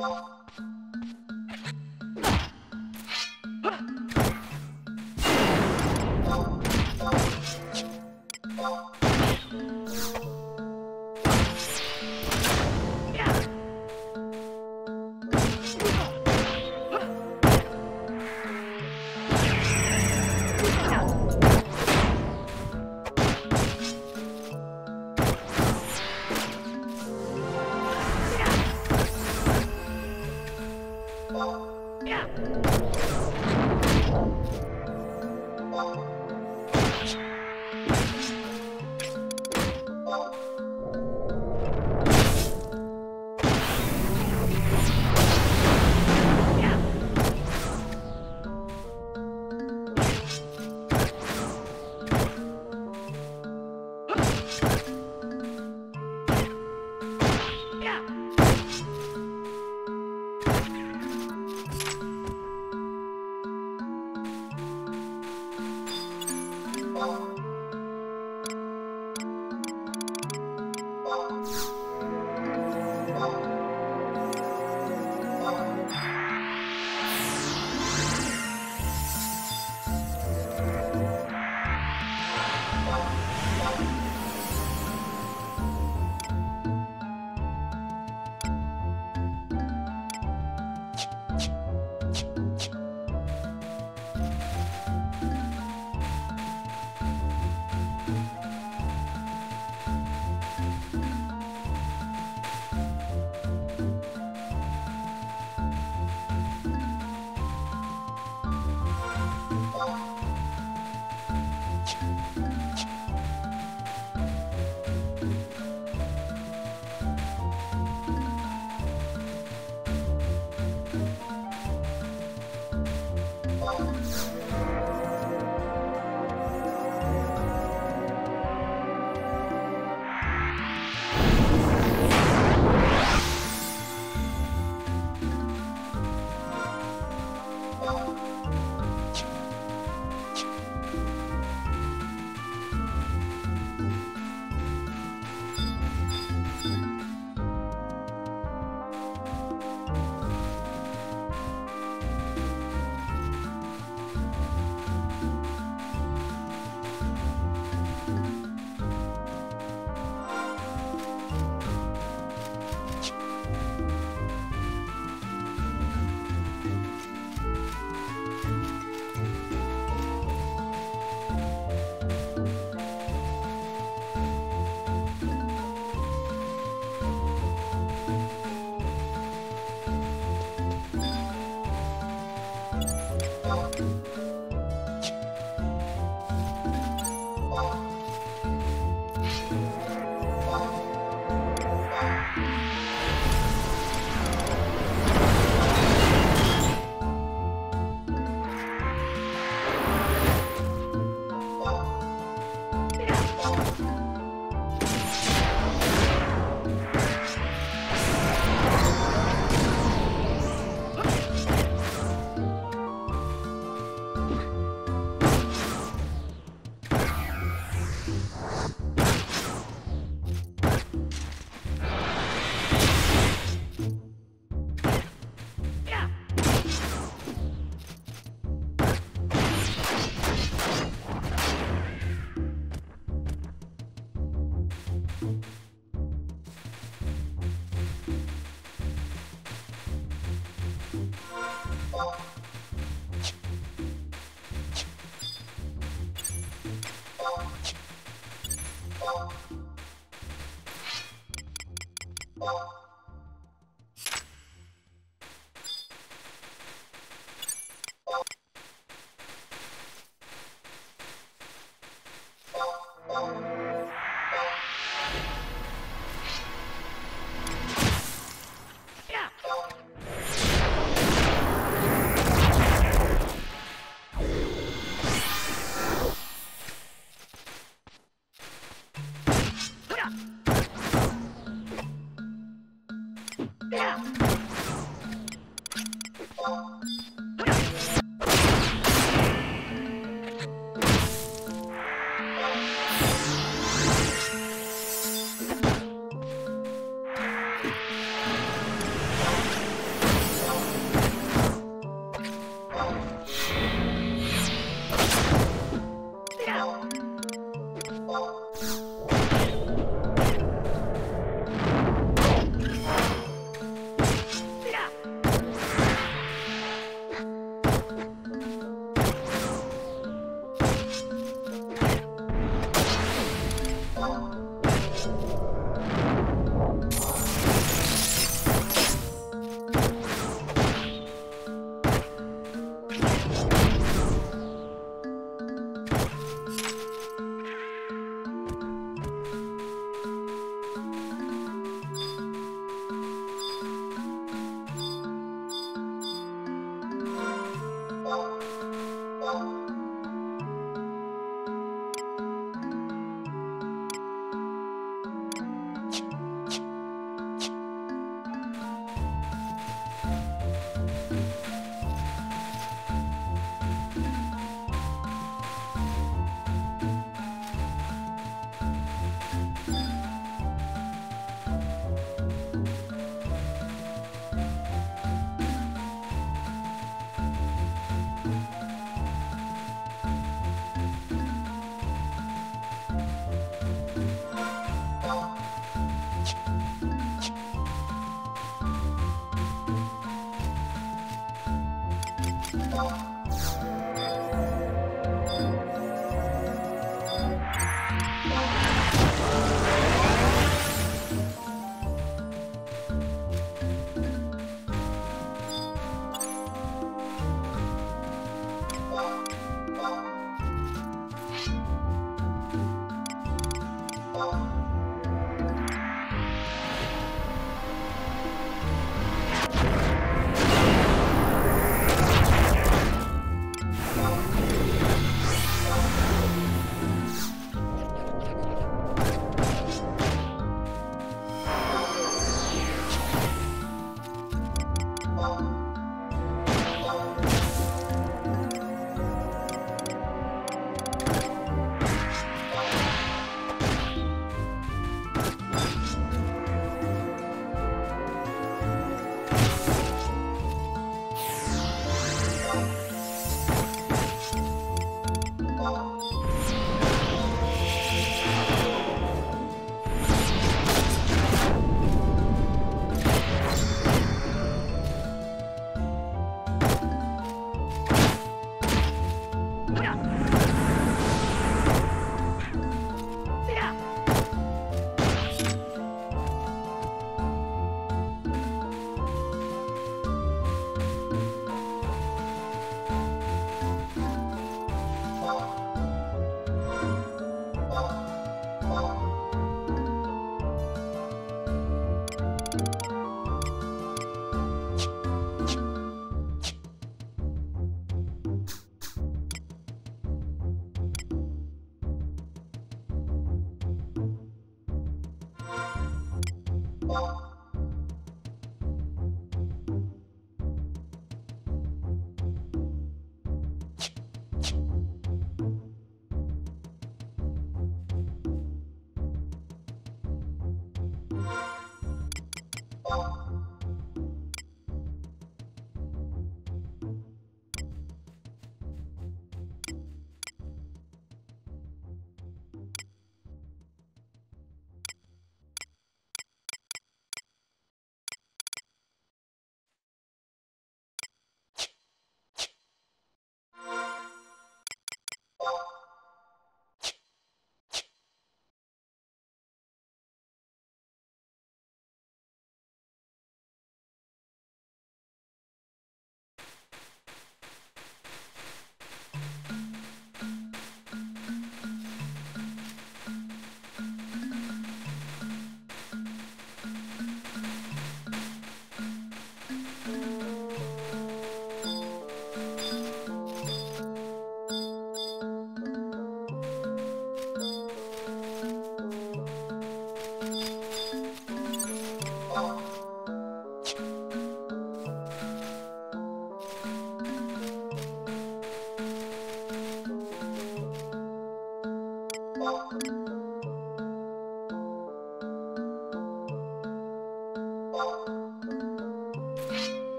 you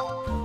감사합니다.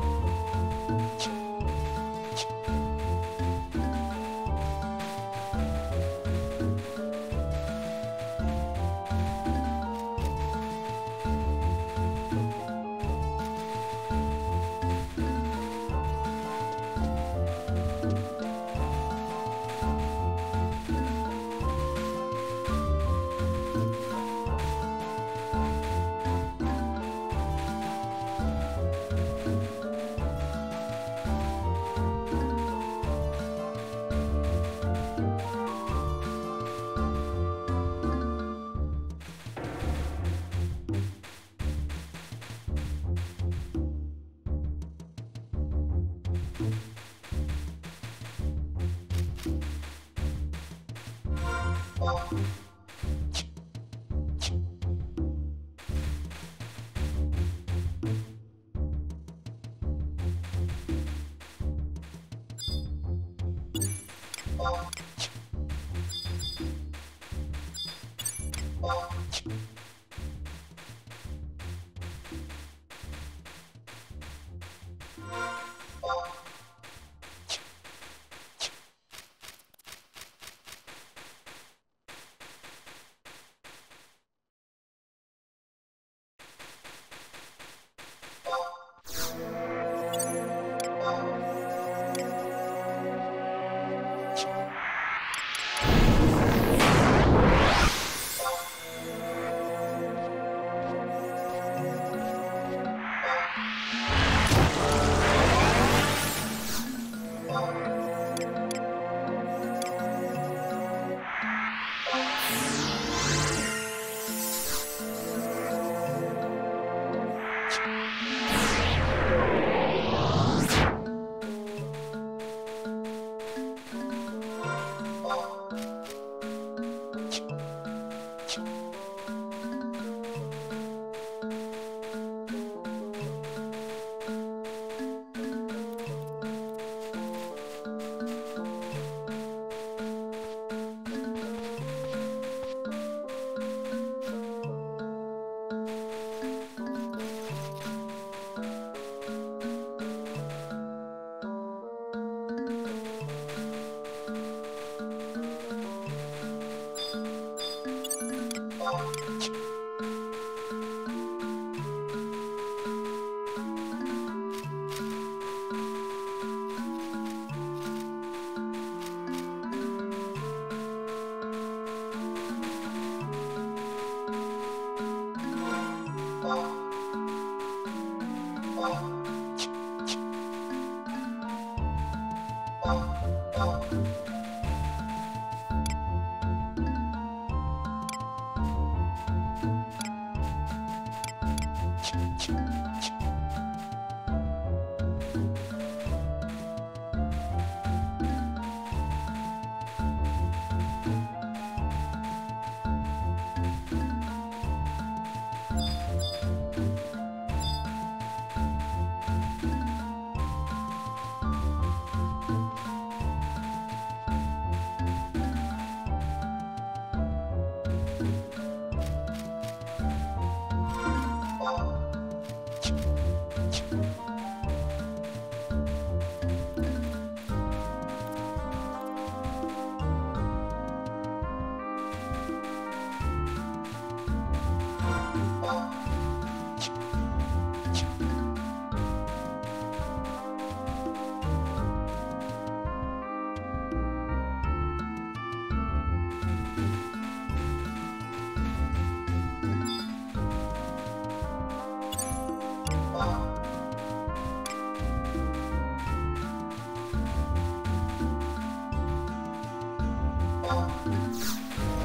うん。